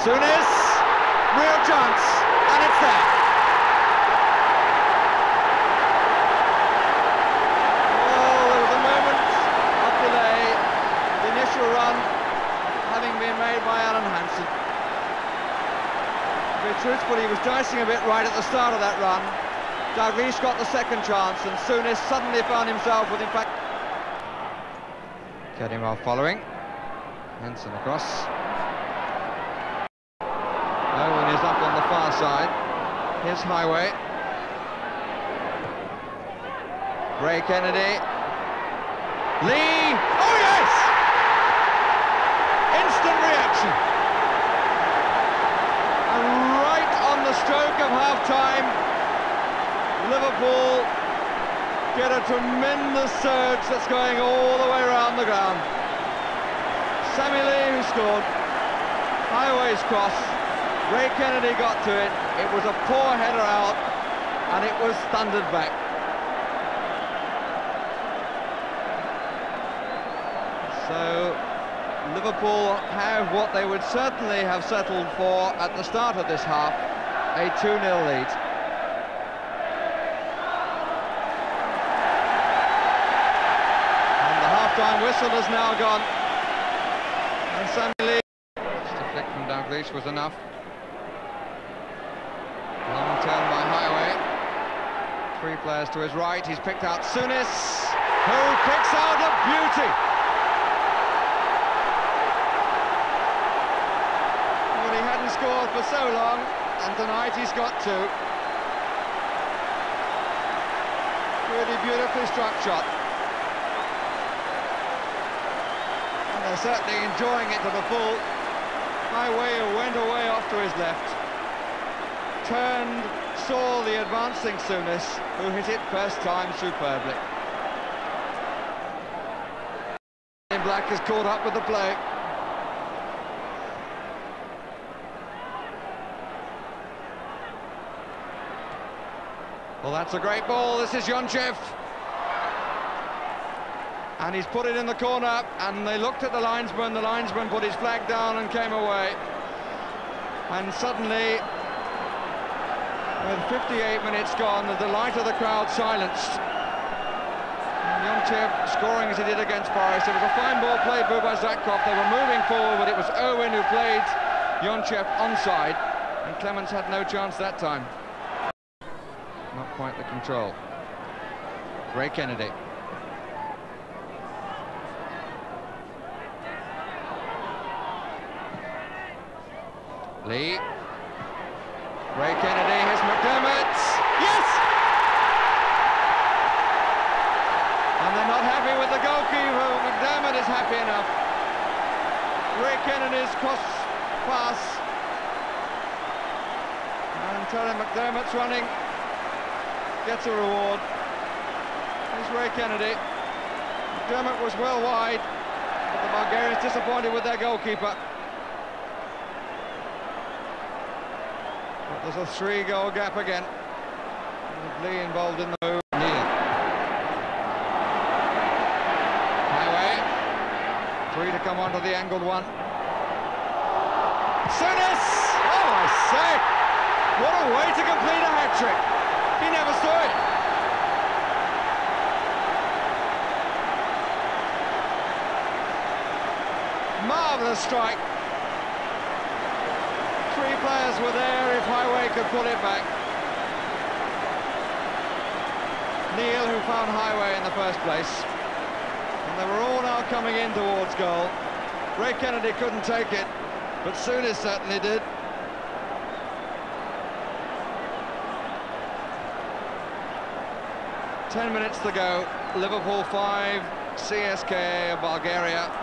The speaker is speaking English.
Souness, real chance, and it's there. Oh, of delay. The initial run having been made by Alan Hansen. To be truthful, he was dicing a bit right at the start of that run. Dalglish got the second chance, and Souness suddenly found himself with, in fact... Kedimov following. Hansen across. Owen is up on the far side. Here's Heighway. Ray Kennedy. Lee! Oh yes! Instant reaction. And right on the stroke of half-time, Liverpool get a tremendous surge that's going all the way around the ground. Sammy Lee who scored, Heighways cross, Ray Kennedy got to it, it was a poor header out and it was thundered back. So Liverpool have what they would certainly have settled for at the start of this half, a 2-0 lead. And the half-time whistle has now gone. And Sammy just a flick from Dalglish was enough. Long turn by Heighway. Three players to his right, he's picked out Souness, who picks out a beauty. Well, he hadn't scored for so long, and tonight he's got two. Really beautifully struck shot. And they're certainly enjoying it to the full. Heighway went away off to his left. Turned, saw the advancing Souness, who hit it first time superbly. In Black has caught up with the play. Well, that's a great ball. This is Yonchev. And he's put it in the corner, and they looked at the linesman. The linesman put his flag down and came away. And suddenly, with 58 minutes gone, the delight of the crowd silenced. Yonchev scoring as he did against Forest. It was a fine ball played by Zatkov. They were moving forward, but it was Owen who played Yonchev onside, and Clemence had no chance that time. Not quite the control. Ray Kennedy. Lee. Ray Kennedy, here's McDermott. Yes! And they're not happy with the goalkeeper. McDermott is happy enough. Ray Kennedy's cross pass. And Terry McDermott's running. Gets a reward. Here's Ray Kennedy. McDermott was well wide. But the Bulgarians disappointed with their goalkeeper. But there's a three-goal gap again. Lee involved in the move. Neal. Heighway. Three to come onto the angled one. Souness! Oh, I say! What a way to complete a hat-trick! He never saw it. Marvellous strike. Three players were there could pull it back. Neal, who found Heighway in the first place. And they were all now coming in towards goal. Ray Kennedy couldn't take it, but Souness certainly did. Ten minutes to go. Liverpool 5, CSKA Bulgaria